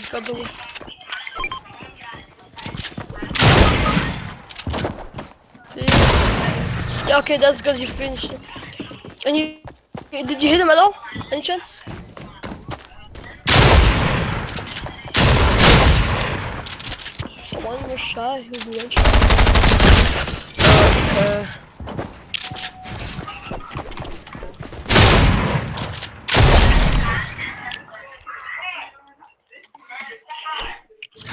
from. Yeah, okay, that's good. You finished. And you, did you hit him at all? Any chance? So one more shot, he'll be one. is high.